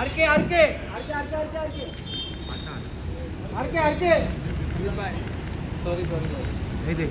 అరికే అరికే అరికే అరికే అరికే అరికే అరికే అరికే sorry sorry ఇది